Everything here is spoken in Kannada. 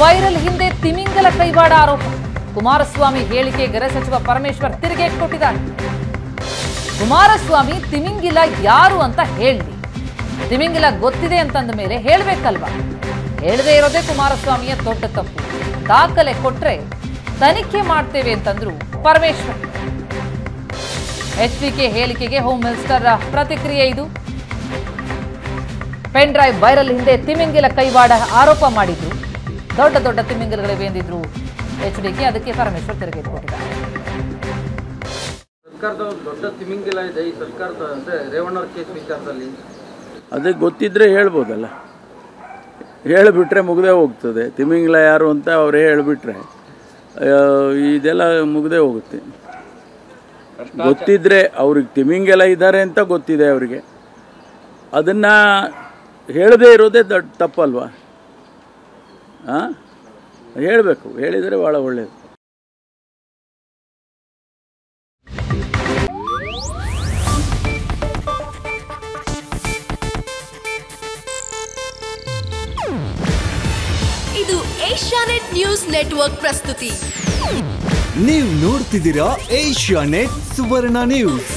ವೈರಲ್ ಹಿಂದೆ ತಿಮಿಂಗಲ ಕೈವಾಡ ಆರೋಪ. ಕುಮಾರಸ್ವಾಮಿ ಹೇಳಿಕೆ ಗೃಹ ಸಚಿವ ಪರಮೇಶ್ವರ್ ತಿರುಗೇಟ್ ಕೊಟ್ಟಿದ್ದಾರೆ. ಕುಮಾರಸ್ವಾಮಿ ತಿಮಿಂಗಿಲ ಯಾರು ಅಂತ ಹೇಳಿ. ತಿಮಿಂಗಿಲ ಗೊತ್ತಿದೆ ಅಂತಂದ ಮೇಲೆ ಹೇಳಬೇಕಲ್ವಾ? ಹೇಳದೇ ಇರೋದೇ ಕುಮಾರಸ್ವಾಮಿಯ ದೊಡ್ಡ ತಪ್ಪು. ದಾಖಲೆ ಕೊಟ್ರೆ ತನಿಖೆ ಮಾಡ್ತೇವೆ ಅಂತಂದ್ರು ಪರಮೇಶ್ವರ್. ಎಚ್ಡಿಕೆ ಹೇಳಿಕೆಗೆ ಹೋಮ್ ಮಿನಿಸ್ಟರ್ ಪ್ರತಿಕ್ರಿಯೆ ಇದು. ಪೆನ್ ಡ್ರೈವ್ ವೈರಲ್ ಹಿಂದೆ ತಿಮಿಂಗಿಲ ಕೈವಾಡ ಆರೋಪ ಮಾಡಿದ್ರು. ದೊಡ್ಡ ದೊಡ್ಡ ತಿಮಿಂಗಿಲಗಳಿವೆ ಎಂದಿದ್ರು ಕೆ ಅದಕ್ಕೆ ಪರಮೇಶ್ವರ್ ತಿರುಗೇಟ್ ಕೊಟ್ಟಿದ್ದಾರೆ. ಸರ್ಕಾರದ ದೊಡ್ಡ ತಿಮಿಂಗಿಲ ಇದೆ ಈ ಸರ್ಕಾರದ ಅಂದ್ರೆ ರೇವಣ್ಣವ್ರ ಕೇಸ್ ವಿಚಾರದಲ್ಲಿ. ಅದೇ ಗೊತ್ತಿದ್ರೆ ಹೇಳ್ಬೋದಲ್ಲ. ಹೇಳಿಬಿಟ್ರೆ ಮುಗ್ದೇ ಹೋಗ್ತದೆ. ತಿಮಿಂಗ್ಲ ಯಾರು ಅಂತ ಅವರೇ ಹೇಳಿಬಿಟ್ರೆ ಇದೆಲ್ಲ ಮುಗ್ದೇ ಹೋಗುತ್ತೆ. ಗೊತ್ತಿದ್ರೆ ಅವ್ರಿಗೆ ತಿಮಿಂಗೆಲ್ಲ ಇದ್ದಾರೆ ಅಂತ ಗೊತ್ತಿದೆ ಅವರಿಗೆ. ಅದನ್ನು ಹೇಳದೇ ಇರೋದೇ ದೊಡ್ಡ ತಪ್ಪಲ್ವಾ? ಹಾಂ ಹೇಳಬೇಕು. ಹೇಳಿದರೆ ಭಾಳ ಒಳ್ಳೆಯದು ಇದು ಏಷ್ಯಾನೆಟ್ ನ್ಯೂಸ್ ನೆಟ್ವರ್ಕ್ ಪ್ರಸ್ತುತಿ. ನೀವು ನೋಡ್ತಿದ್ದೀರಾ ಏಷ್ಯಾನೆಟ್ ಸುವರ್ಣ ನ್ಯೂಸ್.